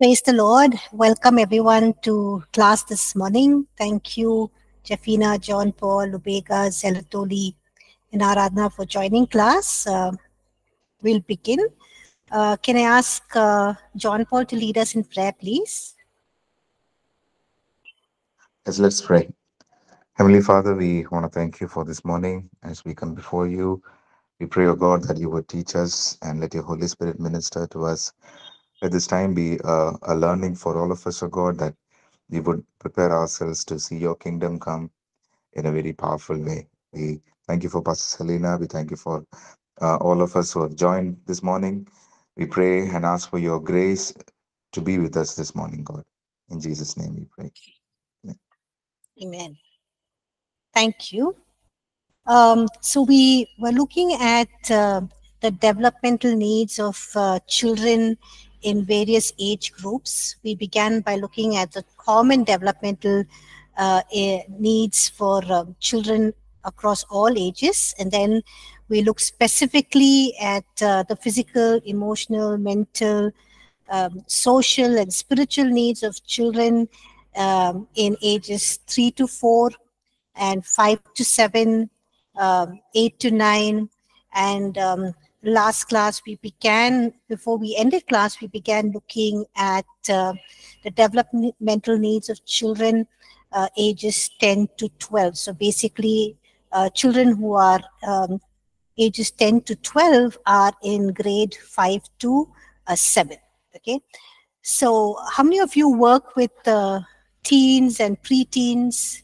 Praise the Lord. Welcome everyone to class this morning. Thank you, Jafina, John Paul, Lubega, Zelatoli, and Aradna for joining class. Uh, we'll begin. Uh, can I ask uh, John Paul to lead us in prayer, please? Yes, let's pray. Heavenly Father, we want to thank you for this morning as we come before you. We pray, O God, that you would teach us and let your Holy Spirit minister to us let this time be a, a learning for all of us, O God, that we would prepare ourselves to see your kingdom come in a very powerful way. We thank you for Pastor Selena. We thank you for uh, all of us who have joined this morning. We pray and ask for your grace to be with us this morning, God. In Jesus' name we pray. Amen. Amen. Thank you. Um, so we were looking at uh, the developmental needs of uh, children in various age groups. We began by looking at the common developmental uh, needs for um, children across all ages, and then we look specifically at uh, the physical, emotional, mental, um, social, and spiritual needs of children um, in ages three to four, and five to seven, um, eight to nine, and um, last class we began before we ended class we began looking at uh, the developmental needs of children uh, ages 10 to 12 so basically uh, children who are um, ages 10 to 12 are in grade 5 to uh, 7 okay? So how many of you work with teens and preteens?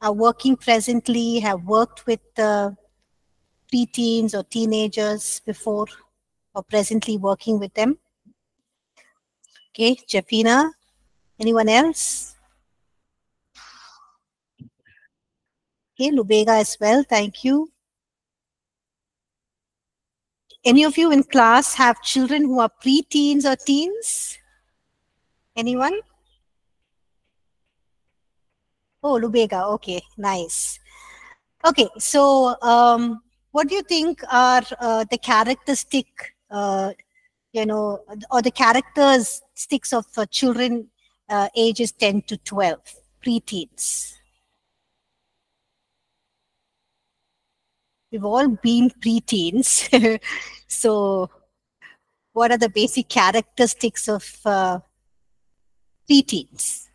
Are working presently have worked with uh, preteens or teenagers before or presently working with them? Okay, Jafina, anyone else? Okay, Lubega as well, thank you. Any of you in class have children who are preteens or teens? Anyone? Oh, Lubega, okay, nice. Okay, so um, what do you think are uh, the characteristic uh, you know or the characteristics of uh, children uh, ages 10 to 12 preteens? We've all been preteens. So what are the basic characteristics of uh, preteens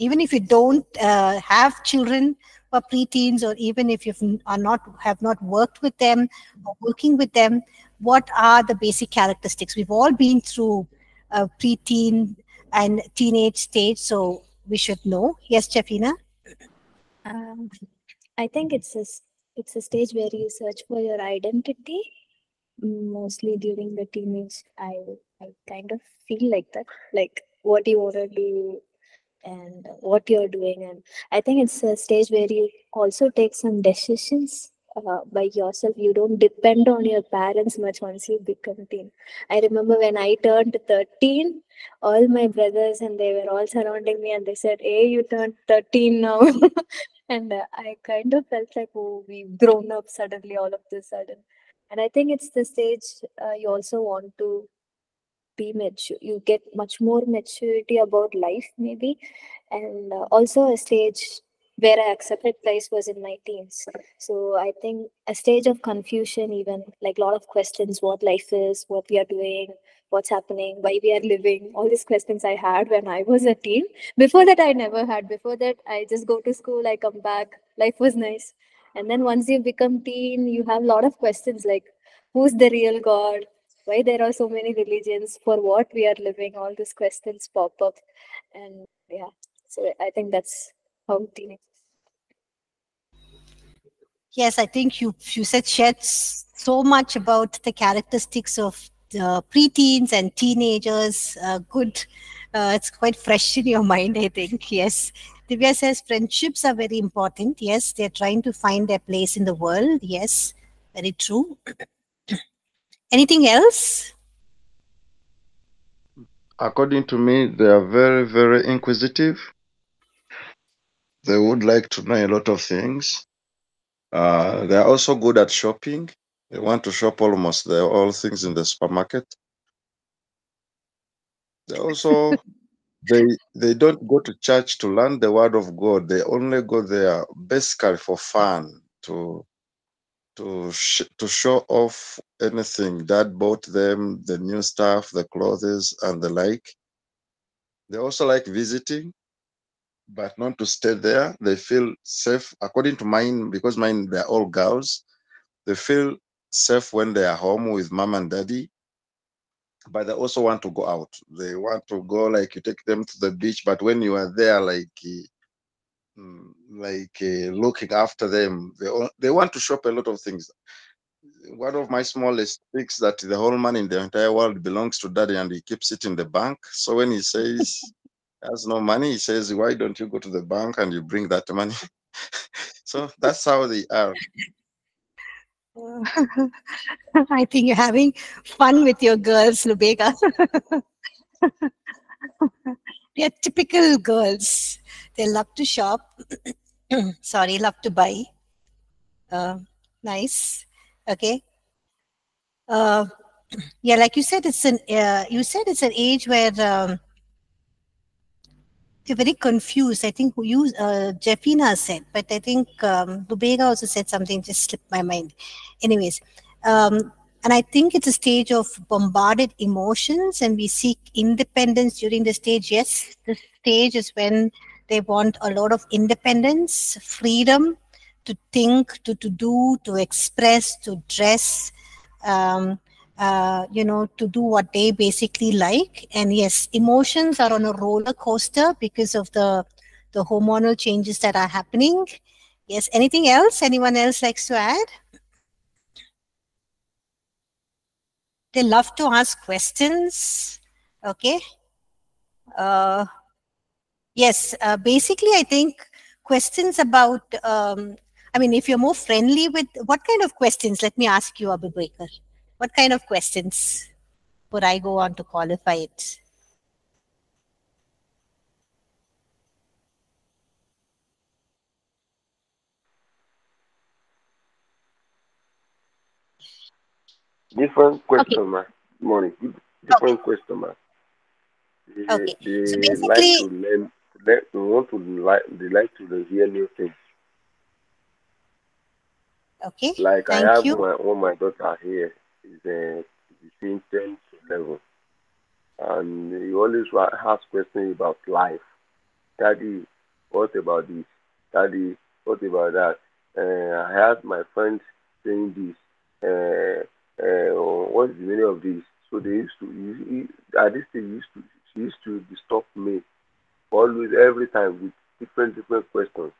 even if you don't uh, have children or preteens or even if you are not have not worked with them or working with them what are the basic characteristics? We've all been through a preteen and teenage stage so we should know. Yes Jafina um, i think it's a it's a stage where you search for your identity mostly during the teenage i i kind of feel like that. Like what do you want to do and what you're doing and i think it's a stage where you also take some decisions uh, by yourself. You don't depend on your parents much once you become teen. I remember when i turned 13 all my brothers and they were all surrounding me and they said hey you turned 13 now. And uh, i kind of felt like oh we've grown up suddenly all of this sudden. And i think it's the stage uh, you also want to be mature you get much more maturity about life maybe. And uh, also a stage where i accepted christ was in my teens. So i think a stage of confusion even like a lot of questions what life is what we are doing what's happening why we are living all these questions i had when i was a teen. Before that i never had. Before that i just go to school i come back life was nice. And then once you become teen you have a lot of questions like who's the real god why there are so many religions for what we are living all these questions pop up. And yeah so i think that's how teenagers yes i think you you said shared so much about the characteristics of the preteens and teenagers. Uh, good uh, it's quite fresh in your mind i think yes. Divya says friendships are very important. Yes they're trying to find their place in the world. Yes very true Anything else? According to me, they are very, very inquisitive. They would like to know a lot of things. Uh, they are also good at shopping. They want to shop almost the, all things in the supermarket. They also they they don't go to church to learn the word of God. They only go there basically for fun to to sh- to show off anything that bought them the new stuff, the clothes and the like. They also like visiting, but not to stay there. They feel safe, according to mine, because mine they're all girls. They feel safe when they are home with mom and daddy but they also want to go out. They want to go like you take them to the beach, but when you are there, like mm, like uh, looking after them, they they want to shop a lot of things. One of my smallest thinks that the whole money in the entire world belongs to daddy, and he keeps it in the bank. So when he says has no money, he says, "Why don't you go to the bank and you bring that money?" so that's how they are. I think you're having fun with your girls, Lubega. they are typical girls. They love to shop. Sorry, love to buy. Uh, nice. Okay. Uh, yeah, like you said, it's an. Uh, you said it's an age where um, they're very confused. I think who you, uh, Jeffina said, but I think um, Lubega also said something, just slipped my mind. Anyways, um, and I think it's a stage of bombarded emotions, and we seek independence during the stage. Yes, the stage is when they want a lot of independence, freedom to think, to, to do, to express, to dress. Um, uh, you know, to do what they basically like. And yes, emotions are on a roller coaster because of the the hormonal changes that are happening. Yes. Anything else? Anyone else likes to add? They love to ask questions. Okay. Uh, yes. Uh, basically, I think questions about. Um, I mean, if you're more friendly with what kind of questions? Let me ask you, Abu Baker. What kind of questions would I go on to qualify it? Different question, okay. ma. Morning. Different okay. question, ma. They, okay. They so basically, like They want to like. They like to hear new things. Okay. Like Thank I have you. my one my daughter here is uh, between ten to eleven, and he always ask questions about life. Daddy, what about this? Daddy, what about that? Uh, I heard my friend saying this. Uh, uh, what's the meaning of this? So they used to, he, he, at this stage, used to, she used to disturb me always, every time with different, different questions.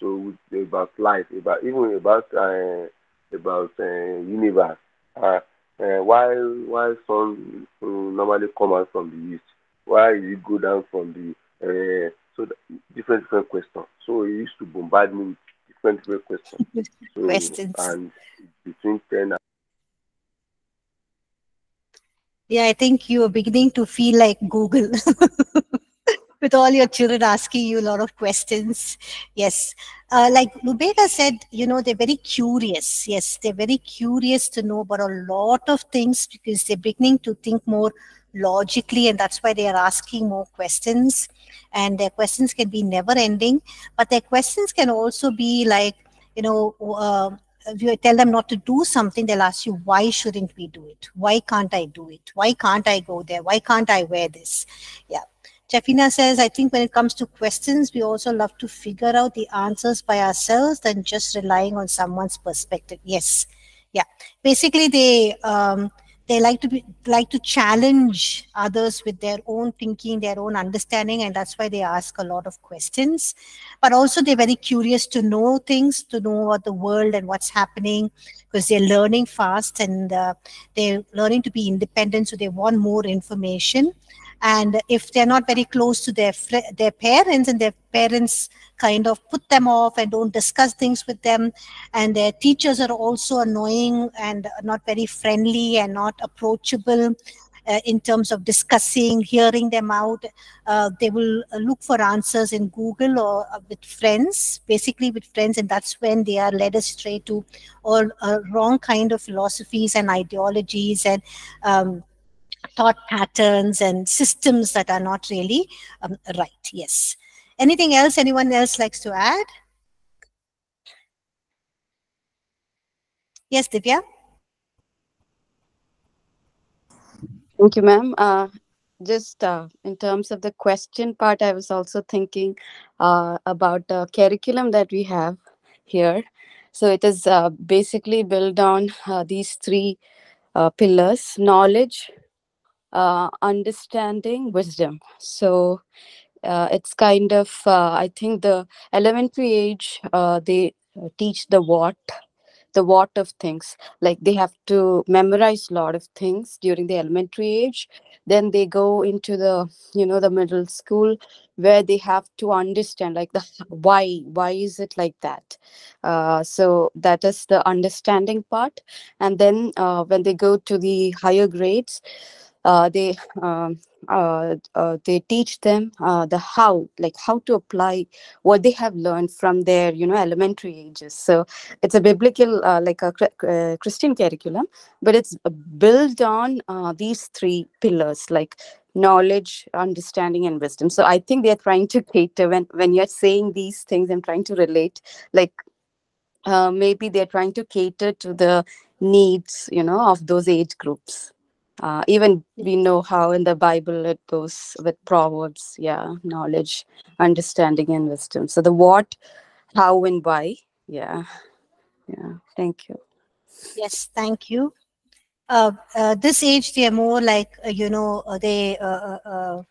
So with, about life, about even about uh, about uh, universe. Uh, uh, why why sun normally come out from the east? Why it go down from the uh, so different different questions. So he used to bombard me with different different questions. So, questions. And between ten and yeah, I think you are beginning to feel like Google. With all your children asking you a lot of questions. Yes. Uh, like Lubega said, you know, they're very curious. Yes, they're very curious to know about a lot of things because they're beginning to think more logically, and that's why they are asking more questions. And their questions can be never ending, but their questions can also be like, you know, uh, if you tell them not to do something, they'll ask you, why shouldn't we do it? Why can't I do it? Why can't I go there? Why can't I wear this? Yeah. Jeffina says, I think when it comes to questions, we also love to figure out the answers by ourselves than just relying on someone's perspective. Yes. Yeah. Basically, they um, they like to be like to challenge others with their own thinking their own understanding and that's why they ask a lot of questions but also they're very curious to know things to know about the world and what's happening because they're learning fast and uh, they're learning to be independent so they want more information and if they're not very close to their their parents and their parents kind of put them off and don't discuss things with them and their teachers are also annoying and not very friendly and not approachable uh, in terms of discussing, hearing them out. Uh, they will look for answers in Google or uh, with friends, basically with friends, and that's when they are led astray to all uh, wrong kind of philosophies and ideologies and um, thought patterns and systems that are not really um, right. Yes. Anything else anyone else likes to add? Yes, Divya? Thank you, ma'am. Uh, just uh, in terms of the question part, I was also thinking uh, about the curriculum that we have here. So it is uh, basically built on uh, these three uh, pillars knowledge, uh, understanding, wisdom. So uh, it's kind of, uh, I think the elementary age, uh, they teach the what, the what of things. Like they have to memorize a lot of things during the elementary age. Then they go into the, you know, the middle school where they have to understand like the why, why is it like that? Uh, so that is the understanding part. And then uh, when they go to the higher grades, uh, they um, uh, uh, they teach them uh, the how like how to apply what they have learned from their you know elementary ages. So it's a biblical uh, like a christian curriculum but it's built on these three pillars like knowledge understanding and wisdom. So i think they're trying to cater when when you're saying these things i'm trying to relate like maybe they're trying to cater to the needs you know of those age groups uh, even we know how in the bible it goes with proverbs yeah knowledge understanding and wisdom so the what how and why yeah yeah thank you Yes, thank you. Uh, uh, this age, they are more like, uh, you know, uh, they, uh,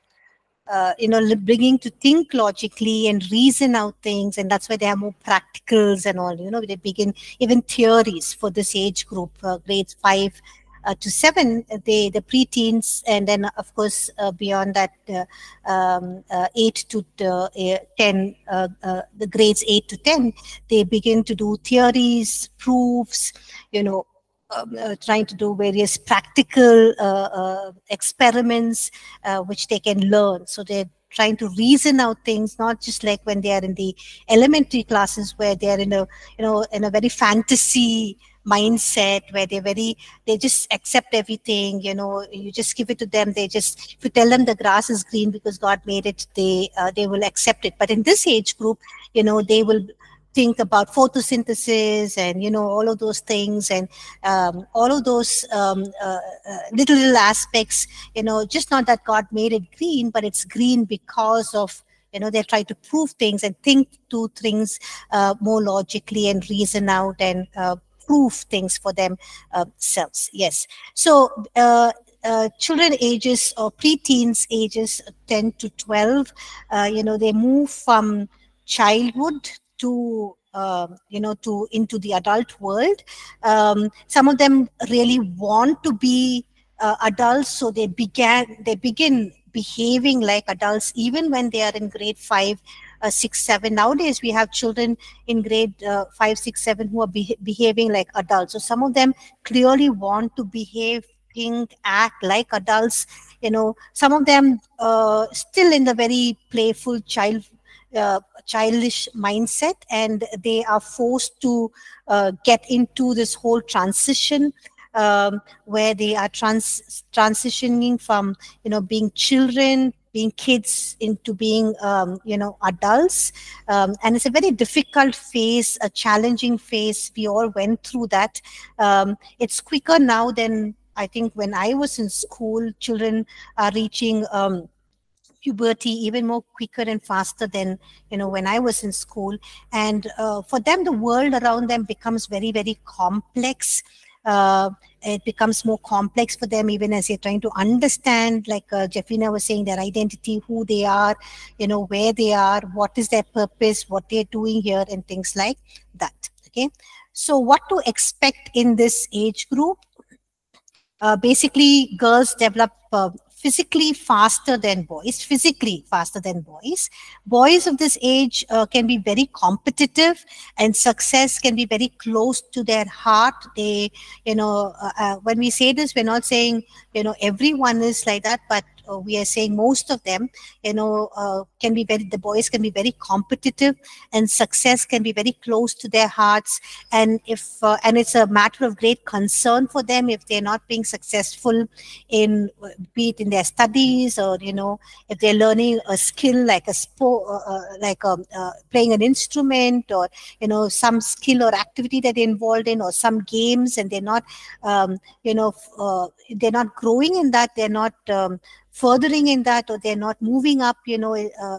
uh, you know, bringing to think logically and reason out things. And that's why they are more practicals and all, you know, they begin even theories for this age group, uh, grades five uh, to seven, they, the preteens, and then of course, uh, beyond that, uh, um, uh, eight to 10, uh, the grades eight to 10, they begin to do theories, proofs, you know, um, uh, trying to do various practical uh, uh, experiments which they can learn. So they're trying to reason out things, not just like when they are in the elementary classes where they are in a you know in a very fantasy mindset where they're very they just accept everything you know you just give it to them. They just if you tell them the grass is green because god made it they uh, they will accept it. But in this age group you know they will think about photosynthesis and you know all of those things and um, all of those um, uh, uh, little little aspects you know just not that god made it green but it's green because of you know they try to prove things and think to things uh, more logically and reason out and uh, prove things for themselves. Yes. So uh, uh, children ages or preteens ages 10 to 12 uh, you know they move from childhood to um, you know to into the adult world. Um, some of them really want to be uh, adults so they began they begin behaving like adults even when they are in grade 5 uh, 6 7 nowadays we have children in grade uh, 5 6 7 who are be- behaving like adults. So some of them clearly want to behave think act like adults you know. Some of them uh, still in the very playful child uh, childish mindset and they are forced to uh, get into this whole transition um, where they are trans- transitioning from you know being children being kids into being um, you know adults. Um, and it's a very difficult phase a challenging phase. We all went through that. Um, it's quicker now than i think when i was in school. Children are reaching um, puberty even more quicker and faster than you know when i was in school. And uh, for them the world around them becomes very very complex uh, it becomes more complex for them even as they're trying to understand like uh, jeffina was saying their identity who they are you know where they are what is their purpose what they're doing here and things like that okay? So what to expect in this age group? Uh, basically girls develop uh, physically faster than boys physically faster than boys. Boys of this age uh, can be very competitive and success can be very close to their heart. They you know uh, uh, when we say this we're not saying you know everyone is like that but uh, we are saying most of them you know uh, can be very the boys can be very competitive and success can be very close to their hearts. And if uh, and it's a matter of great concern for them if they're not being successful in be it in their studies or you know if they're learning a skill like a sport uh, uh, like um, uh, playing an instrument or you know some skill or activity that they're involved in or some games and they're not um, you know uh, they're not growing in that they're not um, furthering in that or they're not moving up you know uh,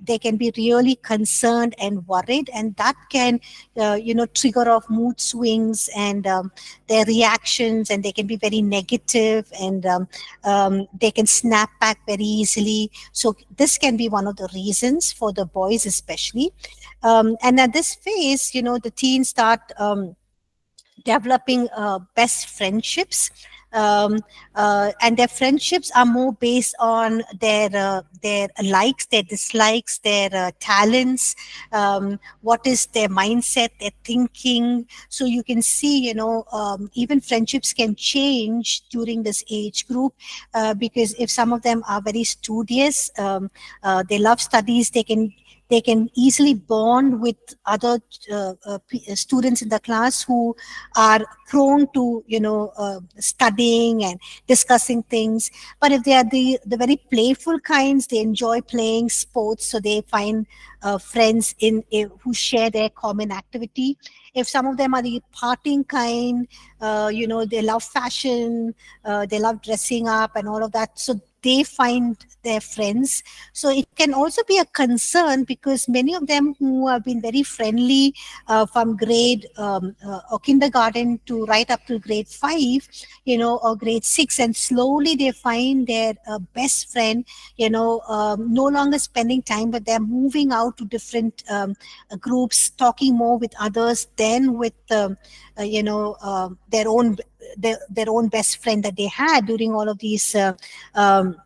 they can be really concerned and worried and that can uh, you know trigger off mood swings and um, their reactions and they can be very negative and um, um, they can snap back very easily. So this can be one of the reasons for the boys especially. Um, and at this phase you know the teens start um, developing uh, best friendships um, uh, and their friendships are more based on their uh, their likes, their dislikes, their uh, talents, um, what is their mindset, their thinking. So you can see, you know, um, even friendships can change during this age group uh, because if some of them are very studious, um, uh, they love studies, they can they can easily bond with other uh, uh, uh, students in the class who are prone to you know uh, studying and discussing things. But if they are the the very playful kinds they enjoy playing sports so they find uh, friends in, in, who share their common activity. If some of them are the partying kind uh, you know they love fashion they love dressing up and all of that so they find their friends. So it can also be a concern because many of them who have been very friendly uh, from grade um, uh, or kindergarten to right up to grade five, you know, or grade six, and slowly they find their uh, best friend, you know, um, no longer spending time, but they're moving out to different um, groups, talking more with others than with, um, uh, you know, um, their own their, their own best friend that they had during all of these uh, um,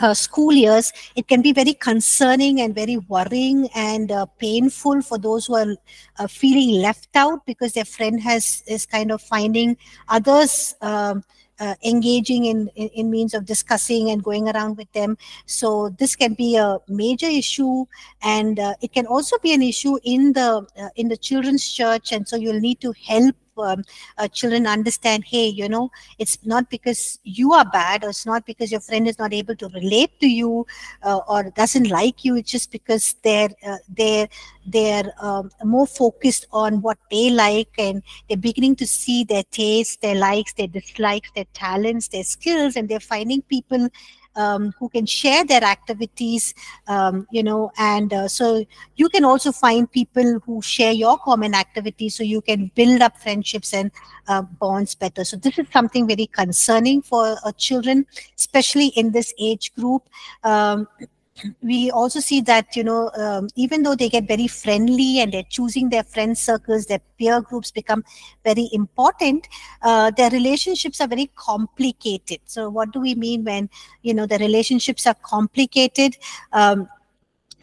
uh, school years, it can be very concerning and very worrying and uh, painful for those who are uh, feeling left out because their friend has is kind of finding others um, uh, engaging in, in, in means of discussing and going around with them. So this can be a major issue, and uh, it can also be an issue in the uh, in the children's church. And so you'll need to help um, uh, children understand hey you know it's not because you are bad or it's not because your friend is not able to relate to you uh, or doesn't like you. It's just because they're uh, they're they're um, more focused on what they like and they're beginning to see their tastes their likes their dislikes their talents their skills and they're finding people um, who can share their activities, um, you know, and uh, so you can also find people who share your common activities so you can build up friendships and uh, bonds better. So this is something very concerning for uh, children, especially in this age group. Um, we also see that you know um, even though they get very friendly and they're choosing their friend circles their peer groups become very important uh, their relationships are very complicated. So what do we mean when you know the relationships are complicated? Um,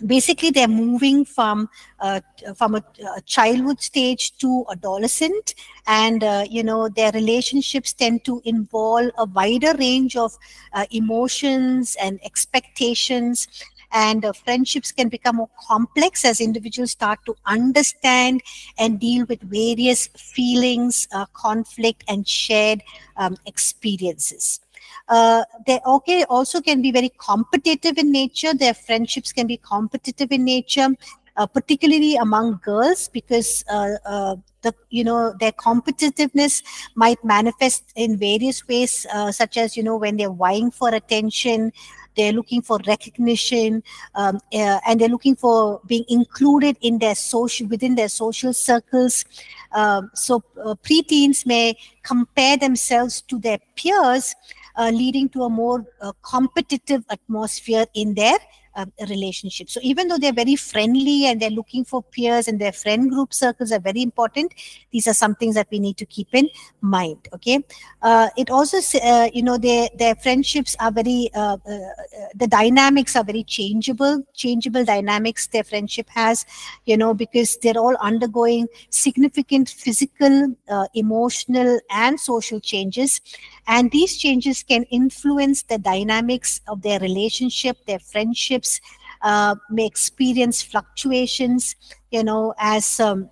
basically they're moving from uh, from a, a, childhood stage to adolescent. And uh, you know their relationships tend to involve a wider range of uh, emotions and expectations. And uh, friendships can become more complex as individuals start to understand and deal with various feelings uh, conflict and shared um, experiences uh, they okay also can be very competitive in nature. Their friendships can be competitive in nature uh, particularly among girls because uh, uh, the you know their competitiveness might manifest in various ways uh, such as you know when they're vying for attention they're looking for recognition um, uh, and they're looking for being included in their social within their social circles. Um, so uh, preteens may compare themselves to their peers leading to a more uh, competitive atmosphere in their um, relationship. So even though they're very friendly and they're looking for peers and their friend group circles are very important, these are some things that we need to keep in mind. Okay. Uh, it also, uh, you know, their, their friendships are very, uh, uh, the dynamics are very changeable, changeable dynamics their friendship has, you know, because they're all undergoing significant physical, uh, emotional and social changes. And these changes can influence the dynamics of their relationship, their friendships, uh, may experience fluctuations you know as um,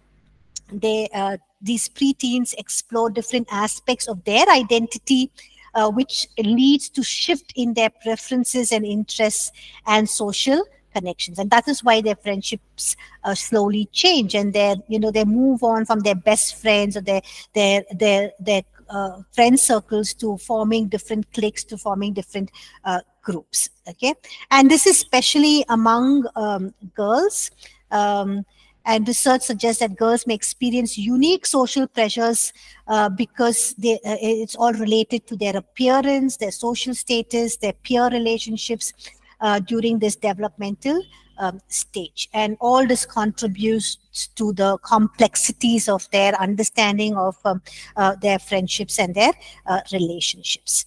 they uh, these preteens explore different aspects of their identity uh, which leads to shift in their preferences and interests and social connections. And that is why their friendships uh, slowly change and they you know they move on from their best friends or their their their their uh, friend circles to forming different cliques to forming different uh, groups okay? And this is especially among um, girls. Um, and research suggests that girls may experience unique social pressures uh, because they, uh, it's all related to their appearance, their social status, their peer relationships uh, during this developmental um, stage. And all this contributes to the complexities of their understanding of um, uh, their friendships and their uh, relationships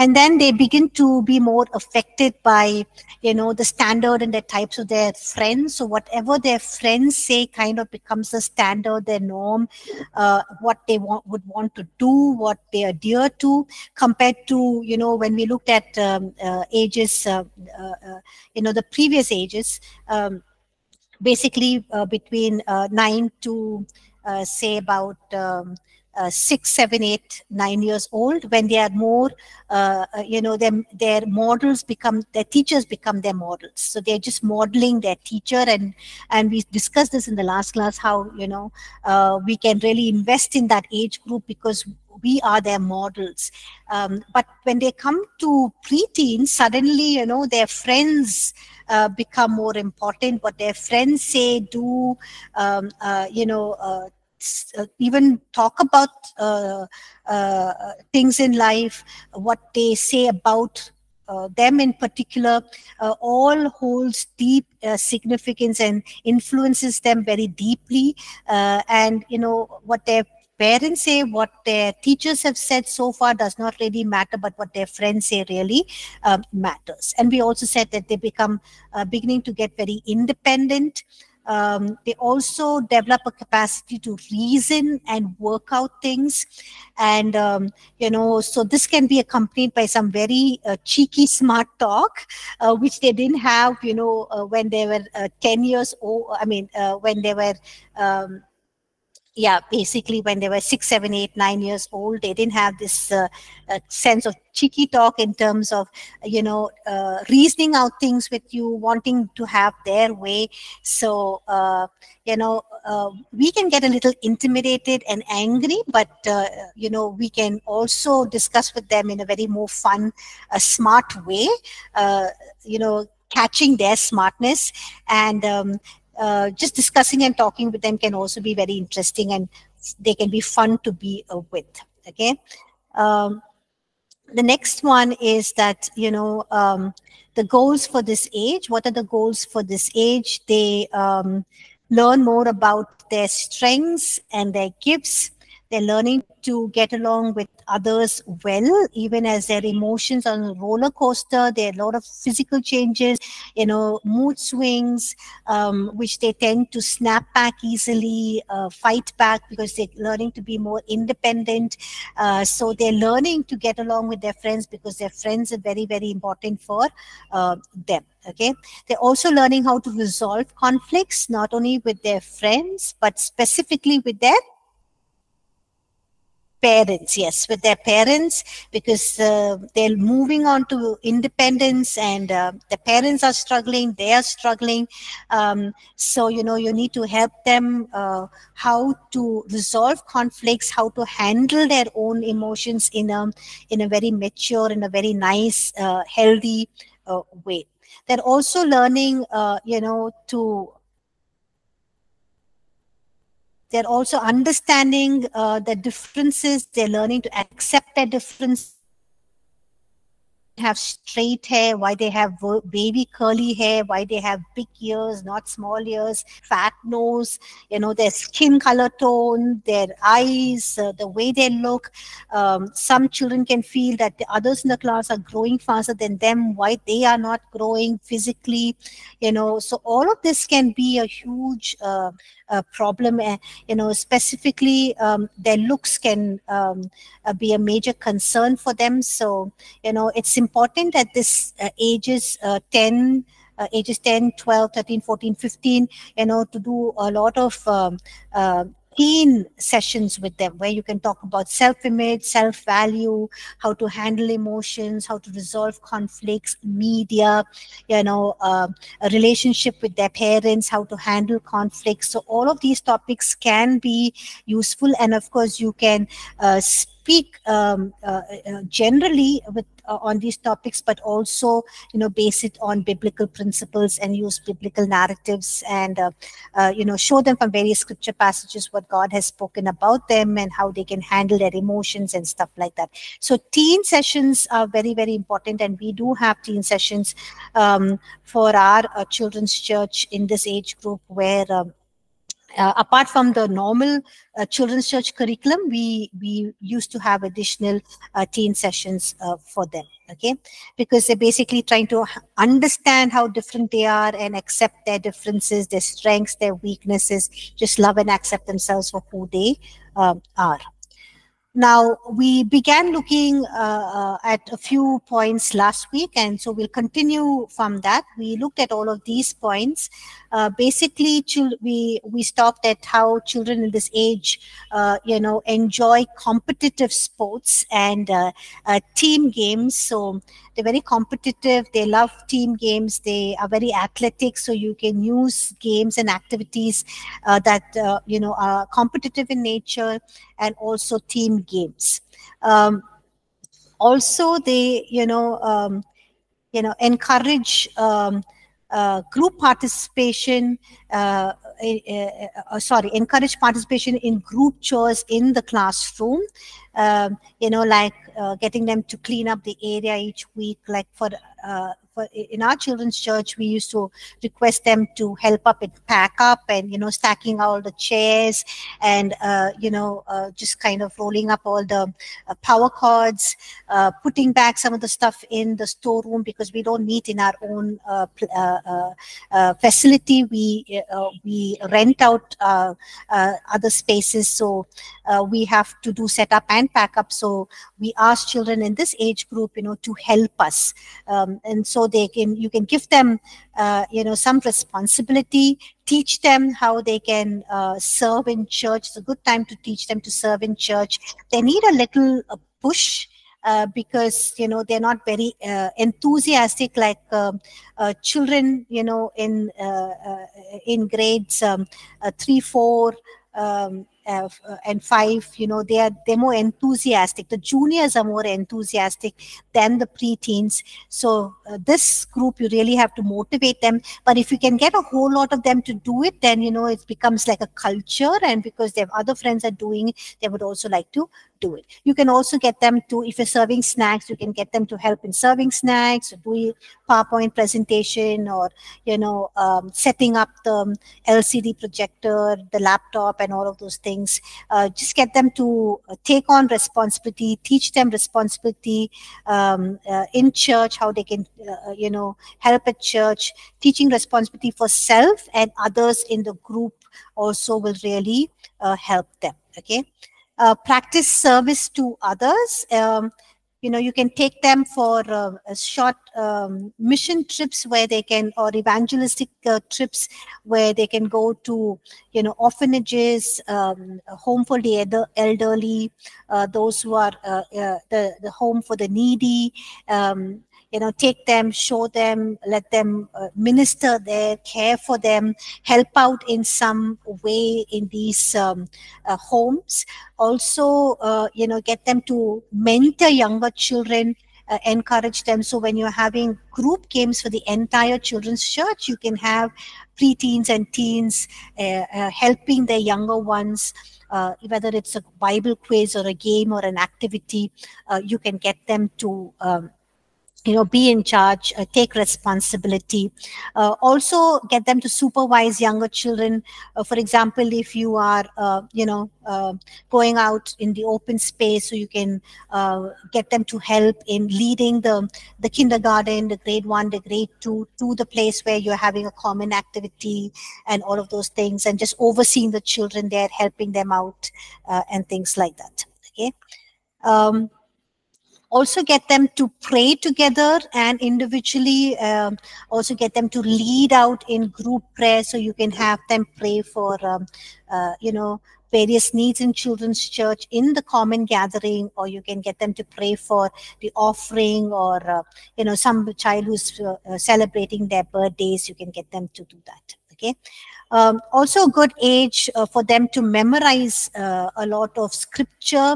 and then they begin to be more affected by you know the standard and the types of their friends. So whatever their friends say kind of becomes the standard their norm uh, what they want would want to do what they adhere to compared to you know when we looked at um, uh, ages uh, uh, uh you know the previous ages um, basically uh, between 9 to say about um, uh, six, seven, eight, nine years old, when they are more, uh, uh, you know, their, their models become, their teachers become their models. So they're just modeling their teacher. And, and we discussed this in the last class, how, you know, uh, we can really invest in that age group because we are their models. Um, but when they come to preteens, suddenly, you know, their friends uh, become more important. What their friends say, do, um, uh, you know, uh, even talk about uh, uh, things in life, what they say about uh, them in particular, uh, all holds deep uh, significance and influences them very deeply. and you know what their parents say, what their teachers have said so far does not really matter, but what their friends say really um, matters. And we also said that they become beginning to get very independent um, they also develop a capacity to reason and work out things. And um, you know so this can be accompanied by some very uh, cheeky smart talk uh, which they didn't have you know uh, when they were uh, 10 years old i mean uh, when they were um, yeah, basically when they were six, seven, eight, nine years old, they didn't have this uh, uh, sense of cheeky talk in terms of, you know, uh, reasoning out things with you, wanting to have their way. So, uh, you know, uh, we can get a little intimidated and angry, but, uh, you know, we can also discuss with them in a very more fun, smart way, you know, catching their smartness and um, uh, just discussing and talking with them can also be very interesting and they can be fun to be uh, with okay? Um, the next one is that you know um, the goals for this age what are the goals for this age? They um, learn more about their strengths and their gifts they're learning to get along with others well, even as their emotions on a roller coaster. There are a lot of physical changes, you know, mood swings, um, which they tend to snap back easily, uh, fight back because they're learning to be more independent. Uh, so they're learning to get along with their friends because their friends are very, very important for uh, them okay they're also learning how to resolve conflicts not only with their friends but specifically with their parents yes with their parents because uh, they're moving on to independence and uh, the parents are struggling they are struggling. Um, so you know you need to help them uh, how to resolve conflicts how to handle their own emotions in a in a very mature in a very nice uh, healthy uh, way. They're also learning uh, you know to they're also understanding uh, the differences. They're learning to accept their difference have straight hair, why they have baby curly hair, why they have big ears, not small ears, fat nose, you know, their skin color tone, their eyes, uh, the way they look. Um, some children can feel that the others in the class are growing faster than them, why they are not growing physically, you know. So all of this can be a huge uh, uh, problem. Uh, you know, specifically, um, their looks can um, uh, be a major concern for them. So, you know, it's important at this uh, ages uh, 10 uh, ages 10 12 13 14 15 you know to do a lot of um, uh, teen sessions with them where you can talk about self-image self-value how to handle emotions how to resolve conflicts media you know uh, a relationship with their parents how to handle conflicts. So all of these topics can be useful and of course you can uh, speak um, uh, uh, generally with uh, on these topics but also you know base it on biblical principles and use biblical narratives and uh, uh, you know show them from various scripture passages what god has spoken about them and how they can handle their emotions and stuff like that. So teen sessions are very very important and we do have teen sessions um, for our uh, children's church in this age group where um, uh, apart from the normal uh, children's church curriculum we we used to have additional uh, teen sessions uh, for them okay? Because they're basically trying to understand how different they are and accept their differences their strengths their weaknesses just love and accept themselves for who they um, are now, we began looking uh, uh, at a few points last week, and so we'll continue from that. We looked at all of these points. Uh, basically, we we stopped at how children in this age, uh, you know, enjoy competitive sports and uh, uh, team games. So they're very competitive. They love team games. They are very athletic. So you can use games and activities that you know are competitive in nature and also team games. Um, also, they you know um, you know encourage um, uh, group participation. Uh, uh, uh, sorry, encourage participation in group chores in the classroom. Um, you know, like uh, getting them to clean up the area each week, like for uh, for in our children's church we used to request them to help up and pack up and you know stacking all the chairs and uh, you know uh, just kind of rolling up all the uh, power cords uh, putting back some of the stuff in the storeroom because we don't meet in our own uh, uh, facility. We we rent out other spaces. So we have to do setup and pack up. So we ask children in this age group you know to help us. Um, and so they can you can give them uh, you know some responsibility teach them how they can uh, serve in church. It's a good time to teach them to serve in church. They need a little uh, push uh, because you know they're not very uh, enthusiastic like um, uh, children you know in in grades um, three four um, uh, and five you know they are they're more enthusiastic. The juniors are more enthusiastic than the preteens. So uh, this group you really have to motivate them. But if you can get a whole lot of them to do it then you know it becomes like a culture. And because their other friends are doing they would also like to do it. You can also get them to, if you're serving snacks, you can get them to help in serving snacks, or doing PowerPoint presentation, or you know, um, setting up the LCD projector, the laptop, and all of those things. Uh, just get them to uh, take on responsibility, teach them responsibility um, uh, in church, how they can, uh, you know, help at church, teaching responsibility for self and others in the group also will really uh, help them. Okay uh, practice service to others. Um, you know, you can take them for uh, short um, mission trips where they can, or evangelistic uh, trips where they can go to, you know, orphanages, um, home for the elderly, uh, those who are uh, uh, the the home for the needy, um, you know take them show them let them uh, minister there care for them help out in some way in these um, uh, homes. Also uh, you know get them to mentor younger children uh, encourage them. So when you're having group games for the entire children's church you can have preteens and teens uh, uh, helping their younger ones. Uh, whether it's a Bible quiz or a game or an activity, uh, you can get them to um, you know be in charge uh, take responsibility uh, also get them to supervise younger children. Uh, for example if you are uh, you know uh, going out in the open space so you can uh, get them to help in leading the the kindergarten the grade 1 the grade 2 to the place where you're having a common activity and all of those things and just overseeing the children there helping them out and things like that okay? Um, also get them to pray together and individually um, also get them to lead out in group prayer. So you can have them pray for um, uh, you know various needs in children's church in the common gathering or you can get them to pray for the offering or uh, you know some child who's uh, uh celebrating their birthdays you can get them to do that okay um, also a good age uh, for them to memorize uh, a lot of scripture.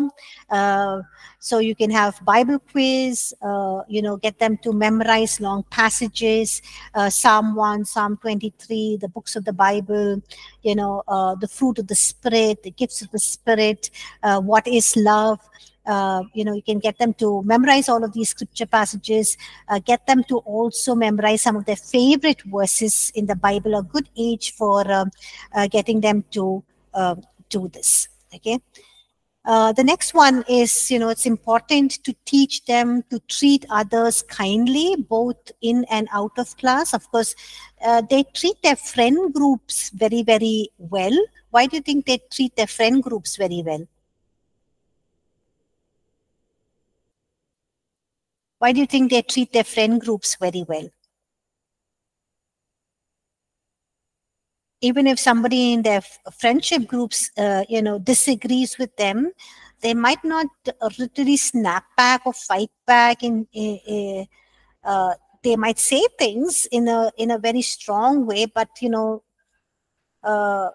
Uh, so you can have bible quiz uh, you know get them to memorize long passages uh, psalm 1 psalm 23 the books of the bible you know uh, the fruit of the spirit the gifts of the spirit what is love uh, you know you can get them to memorize all of these scripture passages uh, get them to also memorize some of their favorite verses in the bible a good age for um, uh, getting them to um, do this okay uh, the next one is, you know, it's important to teach them to treat others kindly, both in and out of class. Of course, uh, they treat their friend groups very, very well. Why do you think they treat their friend groups very well? Why do you think they treat their friend groups very well? Even if somebody in their friendship groups, uh, you know, disagrees with them, they might not literally snap back or fight back. In, uh, they might say things in a in a very strong way, but you know, uh,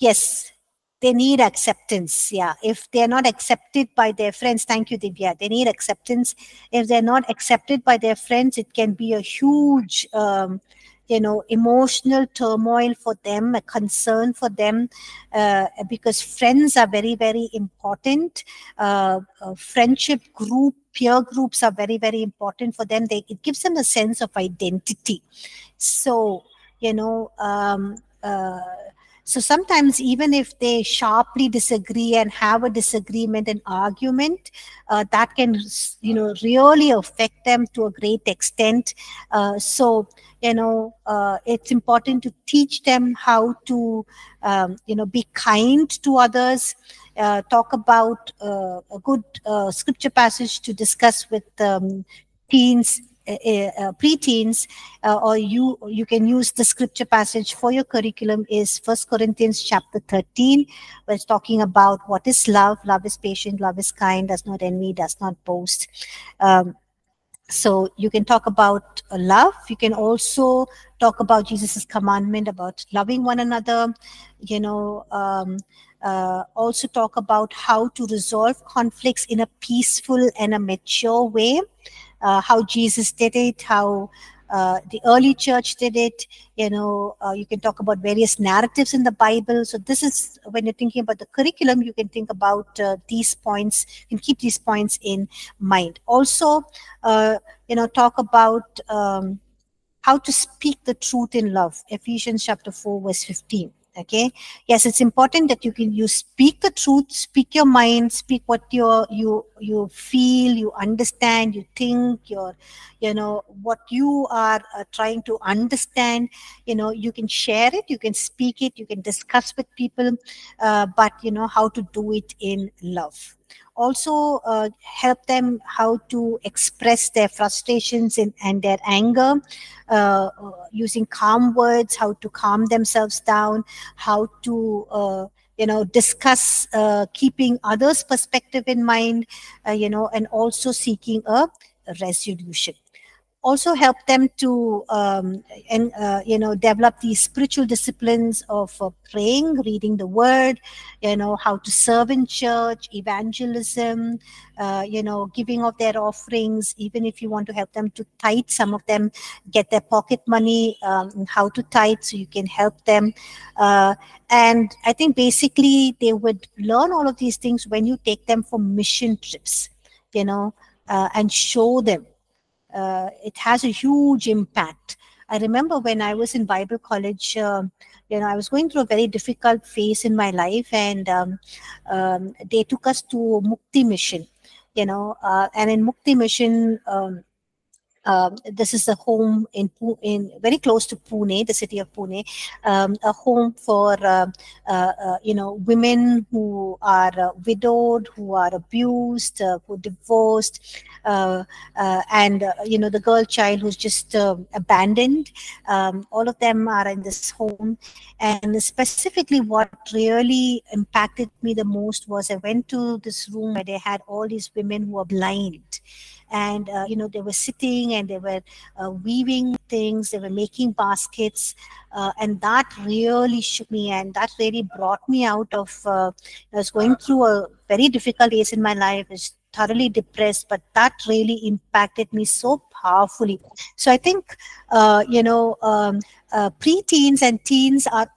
yes, they need acceptance. Yeah. If they're not accepted by their friends, thank you, Divya. They need acceptance. If they're not accepted by their friends, it can be a huge, um, you know, emotional turmoil for them, a concern for them, uh, because friends are very, very important. Uh, friendship group, peer groups are very, very important for them. They, it gives them a sense of identity. So, you know, um, uh, so sometimes, even if they sharply disagree and have a disagreement and argument, uh, that can, you know, really affect them to a great extent. Uh, so, you know, uh, it's important to teach them how to, um, you know, be kind to others. Uh, talk about uh, a good uh, scripture passage to discuss with um, teens preteens uh, or you you can use the scripture passage for your curriculum is first corinthians chapter 13 where it's talking about what is love. Love is patient love is kind does not envy does not boast. Um, so you can talk about uh, love. You can also talk about jesus's commandment about loving one another you know um, uh, also talk about how to resolve conflicts in a peaceful and a mature way uh, how Jesus did it, how uh, the early church did it. You know, uh, you can talk about various narratives in the Bible. So this is when you're thinking about the curriculum, you can think about uh, these points and keep these points in mind. Also, uh, you know, talk about um, how to speak the truth in love. Ephesians chapter 4, verse 15 okay? Yes it's important that you can you speak the truth speak your mind speak what you you you feel you understand you think your you know what you are uh, trying to understand. You know you can share it you can speak it you can discuss with people uh, but you know how to do it in love also uh, help them how to express their frustrations and, and their anger uh, using calm words how to calm themselves down how to uh, you know discuss uh, keeping others perspective in mind uh, you know and also seeking a resolution also help them to um, and uh, you know develop these spiritual disciplines of uh, praying reading the word you know how to serve in church evangelism uh, you know giving of their offerings. Even if you want to help them to tithe some of them get their pocket money um, how to tithe so you can help them. Uh, and i think basically they would learn all of these things when you take them for mission trips you know uh, and show them uh, it has a huge impact. I remember when I was in Bible college, uh, you know, I was going through a very difficult phase in my life, and um, um, they took us to Mukti Mission, you know, uh, and in Mukti Mission, um, um, this is a home in in very close to Pune, the city of Pune, um, a home for uh, uh, uh, you know women who are uh, widowed, who are abused, uh, who divorced, and you know the girl child who's just abandoned. Um, all of them are in this home, and specifically, what really impacted me the most was I went to this room where they had all these women who are blind and uh, you know they were sitting and they were uh, weaving things they were making baskets uh, and that really shook me and that really brought me out of uh, i was going through a very difficult days in my life I was thoroughly depressed but that really impacted me so powerfully. So i think uh, you know um, uh, pre-teens and teens are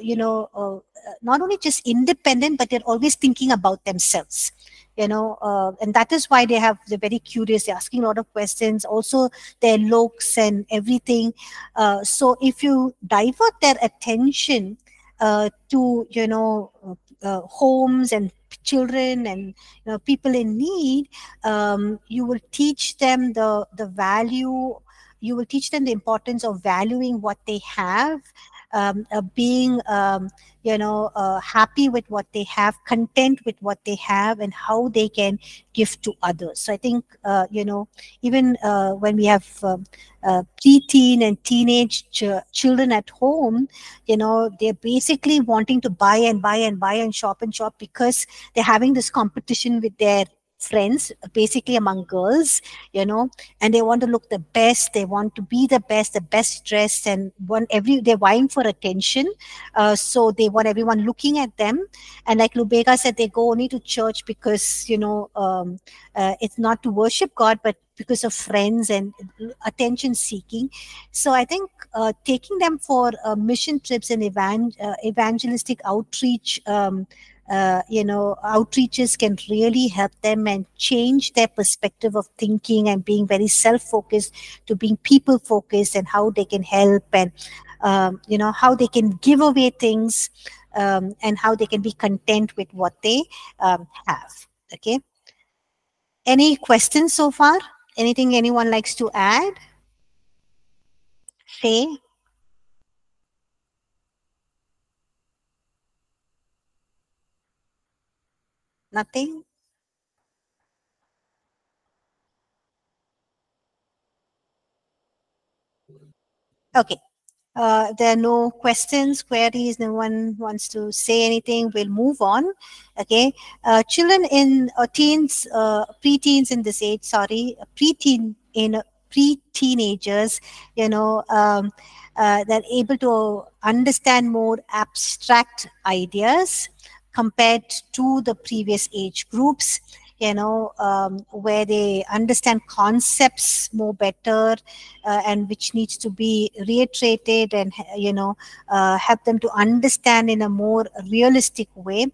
you know not only just independent but they're always thinking about themselves you know uh, and that is why they have they're very curious. They're asking a lot of questions also their looks and everything. Uh, so if you divert their attention uh, to you know uh, uh, homes and children and you know, people in need um, you will teach them the the value you will teach them the importance of valuing what they have um, uh, being um, you know uh, happy with what they have content with what they have and how they can give to others. So i think uh, you know even uh, when we have um, uh, preteen and teenage ch- children at home you know they're basically wanting to buy and buy and buy and shop and shop because they're having this competition with their friends basically among girls you know and they want to look the best they want to be the best the best dressed and one every they're vying for attention. Uh, so they want everyone looking at them. And like lubega said they go only to church because you know um, uh, it's not to worship god but because of friends and attention seeking. So i think uh, taking them for uh, mission trips and evan- uh, evangelistic outreach um, uh, you know outreaches can really help them and change their perspective of thinking and being very self-focused to being people focused and how they can help and um, you know how they can give away things um, and how they can be content with what they um, have okay? Any questions so far? Anything anyone likes to add? Say Nothing? Okay. Uh, there are no questions, queries, no one wants to say anything, we'll move on. Okay. Uh, children in uh, teens, uh, pre-teens in this age, sorry, pre-teen in pre-teenagers, you know, um, uh, they're able to understand more abstract ideas compared to the previous age groups you know um, where they understand concepts more better uh, and which needs to be reiterated and you know uh, help them to understand in a more realistic way.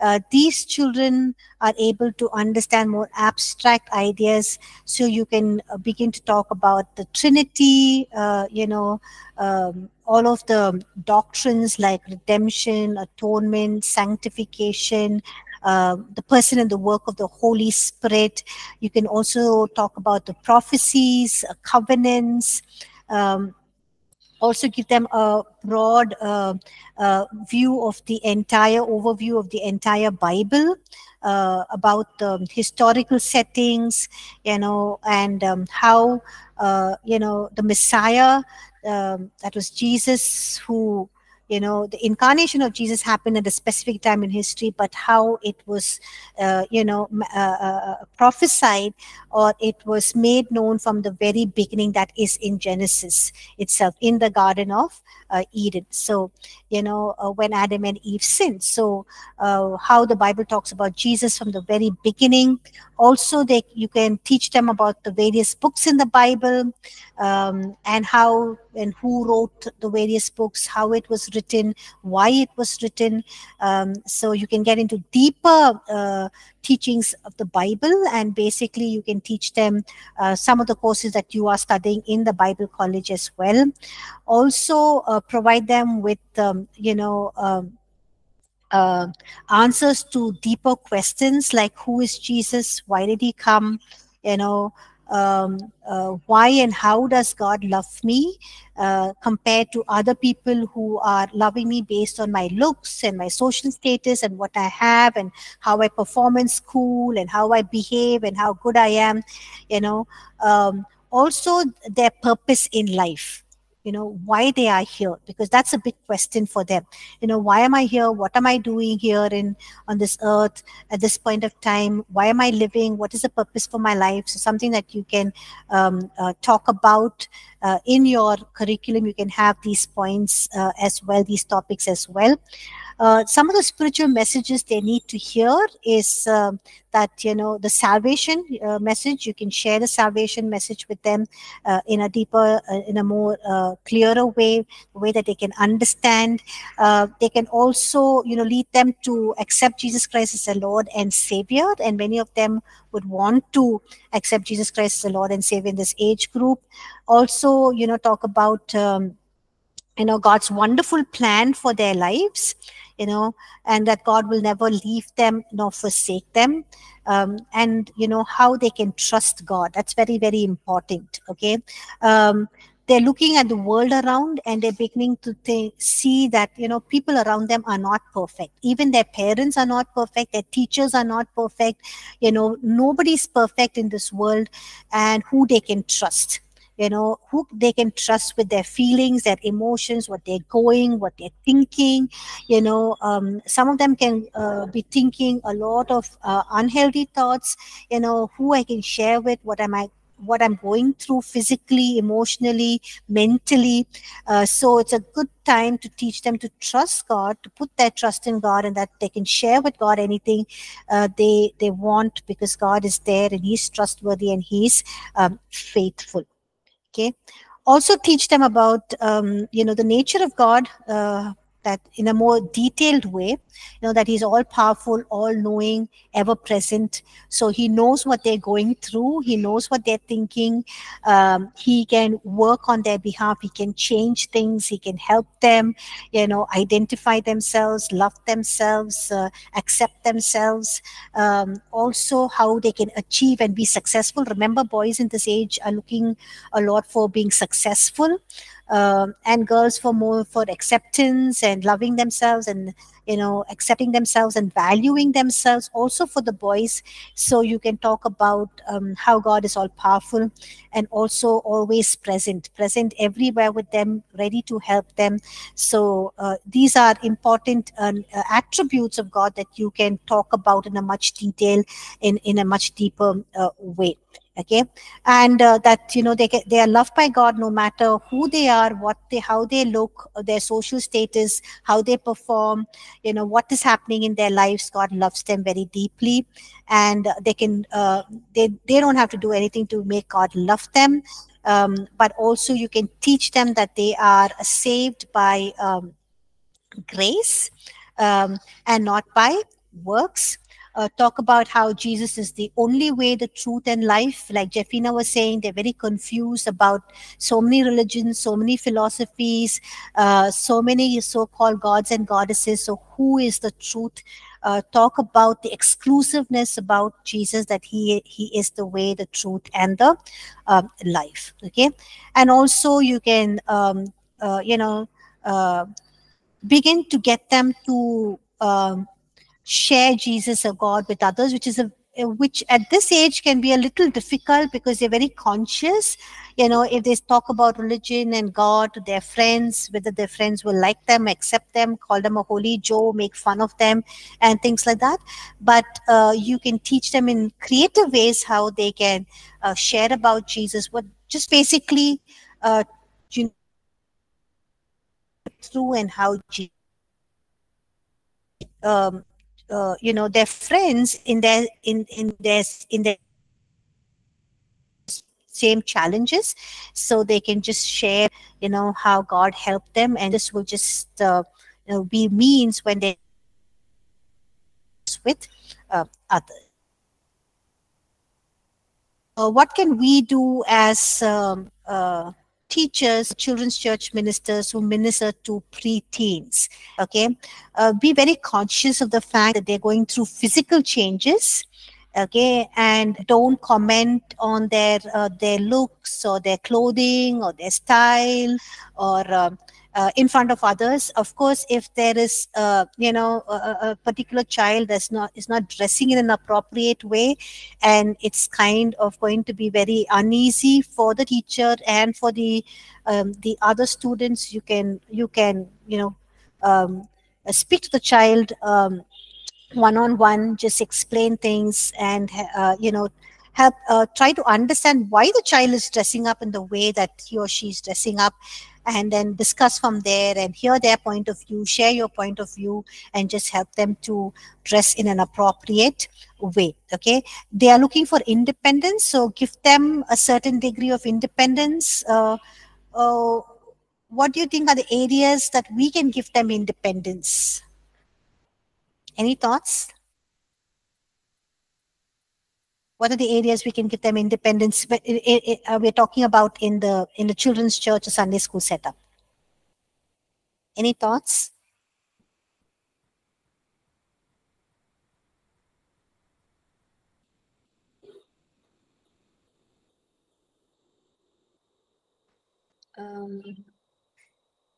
Uh, these children are able to understand more abstract ideas so you can uh, begin to talk about the trinity uh, you know um, all of the doctrines like redemption atonement sanctification uh, the person and the work of the Holy Spirit. You can also talk about the prophecies, uh, covenants. Um, also give them a broad uh, uh, view of the entire overview of the entire Bible uh, about the historical settings, you know, and um, how, uh, you know, the Messiah, um, that was Jesus who you know the incarnation of jesus happened at a specific time in history but how it was uh, you know uh, uh, prophesied or it was made known from the very beginning that is in genesis itself in the garden of uh, eden so you know uh, when adam and eve sinned so uh, how the bible talks about jesus from the very beginning also they you can teach them about the various books in the bible um, and how and who wrote the various books, how it was written, why it was written. Um, so you can get into deeper uh, teachings of the Bible, and basically you can teach them uh, some of the courses that you are studying in the Bible college as well. Also, provide them with um, you know. Um, uh, answers to deeper questions like who is Jesus, why did he come, you know, um, uh, why and how does God love me uh, compared to other people who are loving me based on my looks and my social status and what I have and how I perform in school and how I behave and how good I am, you know. Um, also, their purpose in life you know why they are here because that's a big question for them. You know why am i here? What am i doing here in on this earth at this point of time? Why am i living? What is the purpose for my life? So something that you can um, uh, talk about uh, in your curriculum you can have these points uh, as well these topics as well uh, some of the spiritual messages they need to hear is uh, that you know the salvation uh, message. You can share the salvation message with them uh, in a deeper uh, in a more clearer way way that they can understand. They can also you know lead them to accept jesus christ as a lord and savior. And many of them would want to accept jesus christ as a lord and savior in this age group. Also you know talk about um, you know god's wonderful plan for their lives you know, and that God will never leave them nor forsake them. Um, and you know how they can trust God. That's very very important. Okay, um, they're looking at the world around and they're beginning to see that you know people around them are not perfect. Even their parents are not perfect. Their teachers are not perfect. You know nobody's perfect in this world, and who they can trust you know who they can trust with their feelings their emotions what they're going what they're thinking you know um, some of them can uh, be thinking a lot of uh, unhealthy thoughts you know who i can share with what am i what i'm going through physically emotionally mentally. Uh, so it's a good time to teach them to trust god to put their trust in god and that they can share with god anything uh, they they want because god is there and he's trustworthy and he's um, faithful okay. Also teach them about um, you know the nature of god uh, that in a more detailed way you know that he's all powerful all knowing ever present. So he knows what they're going through. He knows what they're thinking. Um, he can work on their behalf. He can change things. He can help them you know identify themselves love themselves uh, accept themselves. Um, also how they can achieve and be successful. Remember boys in this age are looking a lot for being successful um, and girls for more for acceptance and loving themselves and you know accepting themselves and valuing themselves also for the boys. So you can talk about um, how god is all powerful and also always present present everywhere with them ready to help them. So uh, these are important uh, attributes of god that you can talk about in a much detail in in a much deeper uh, way okay? And uh, that you know they get they are loved by god no matter who they are what they how they look their social status how they perform you know what is happening in their lives god loves them very deeply. And they can uh, they they don't have to do anything to make god love them. Um, but also you can teach them that they are saved by um, grace um, and not by works uh, talk about how Jesus is the only way, the truth, and life. Like Jeffina was saying, they're very confused about so many religions, so many philosophies, uh, so many so called gods and goddesses. So, who is the truth? Uh, talk about the exclusiveness about Jesus that he he is the way, the truth, and the um, life. Okay, and also you can um, uh, you know uh, begin to get them to um, share Jesus or God with others, which is a which at this age can be a little difficult because they're very conscious. You know if they talk about religion and god to their friends whether their friends will like them accept them call them a holy joe make fun of them and things like that. But uh, you can teach them in creative ways how they can uh, share about jesus. What just basically uh, you know, through and how Jesus, um, uh, you know their friends in their in in their in their same challenges. So they can just share you know how god helped them and this will just uh, you know, be means when they with uh, others. What can we do as um, uh, teachers, children's church ministers who minister to preteens. Okay, uh, be very conscious of the fact that they're going through physical changes okay and don't comment on their uh, their looks or their clothing or their style or um, uh, in front of others. Of course if there is uh, you know a, a, particular child that's not is not dressing in an appropriate way and it's kind of going to be very uneasy for the teacher and for the um, the other students you can you can you know um, speak to the child one on one just explain things and uh, you know help uh, try to understand why the child is dressing up in the way that he or she is dressing up and then discuss from there and hear their point of view share your point of view and just help them to dress in an appropriate way okay? They are looking for independence so give them a certain degree of independence. Uh, uh, what do you think are the areas that we can give them independence? Any thoughts? What are the areas we can give them independence? But it, it, uh, we're talking about in the in the children's church or Sunday school setup. Any thoughts? Um,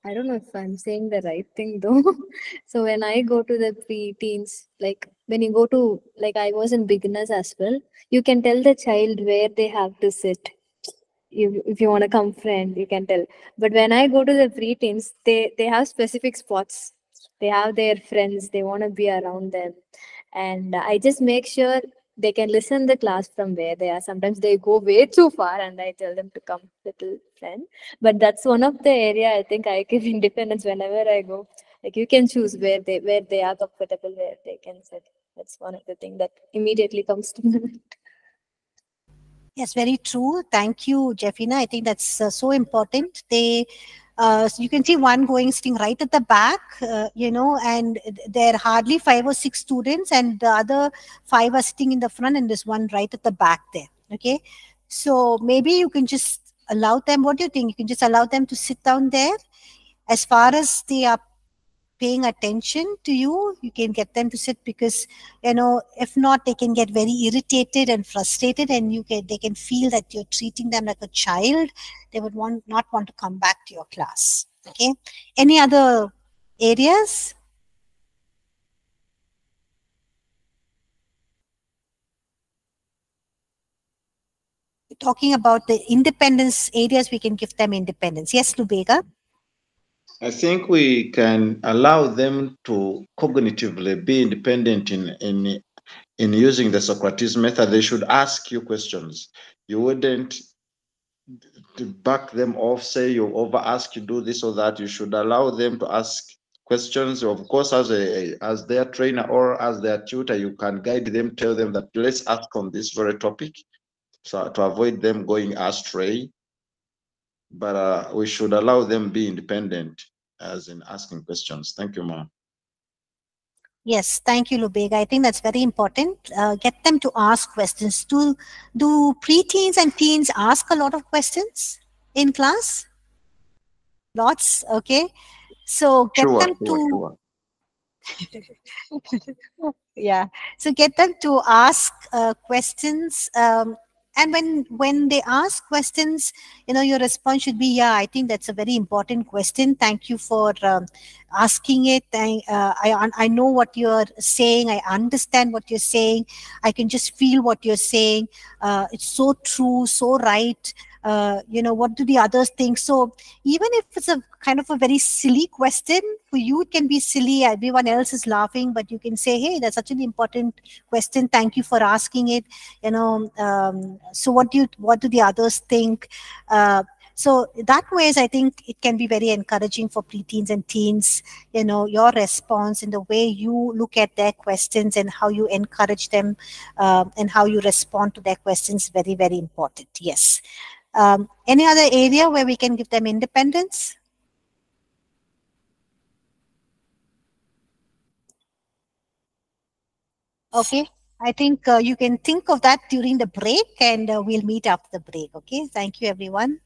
I don't know if I'm saying the right thing though. so when I go to the pre-teens, like when you go to like I was in beginners as well, you can tell the child where they have to sit. If, if you want to come friend, you can tell. But when I go to the pre-teens, they they have specific spots. They have their friends. They want to be around them, and I just make sure they can listen the class from where they are. Sometimes they go way too far and i tell them to come little friend. But that's one of the area i think i give independence whenever i go. Like you can choose where they where they are comfortable where they can sit. That's one of the thing that immediately comes to mind. Yes very true. Thank you jeffina. I think that's uh, so important. They uh, so you can see one going sitting right at the back, uh, you know, and there are hardly five or six students, and the other five are sitting in the front, and there's one right at the back there. Okay, so maybe you can just allow them. What do you think? You can just allow them to sit down there. As far as they are paying attention to you you can get them to sit because you know if not they can get very irritated and frustrated and you can they can feel that you're treating them like a child. They would want not want to come back to your class. Okay? Any other areas? Talking about the independence areas we can give them independence. Yes lubega I think we can allow them to cognitively be independent in, in, in using the Socrates method. They should ask you questions. You wouldn't back them off, say you over ask, you do this or that. You should allow them to ask questions. Of course, as a as their trainer or as their tutor, you can guide them, tell them that let's ask on this very topic. So to avoid them going astray. But uh, we should allow them be independent as in asking questions. Thank you, ma'am. Yes, thank you, Lubega. I think that's very important. Uh, get them to ask questions. Do do preteens and teens ask a lot of questions in class? Lots, okay. So get sure, them sure, to sure. yeah. So get them to ask uh, questions um, and when when they ask questions you know your response should be yeah i think that's a very important question. Thank you for um, asking it. I, uh, I i know what you're saying. I understand what you're saying. I can just feel what you're saying. Uh, it's so true so right uh, you know what do the others think? So even if it's a kind of a very silly question for you it can be silly. Everyone else is laughing but you can say hey that's such an important question. Thank you for asking it. You know um, so what do you what do the others think? Uh, so that ways i think it can be very encouraging for preteens and teens you know your response and the way you look at their questions and how you encourage them uh, and how you respond to their questions very very important. Yes um, any other area where we can give them independence? Okay, I think uh, you can think of that during the break and uh, we'll meet after the break. Okay, thank you everyone.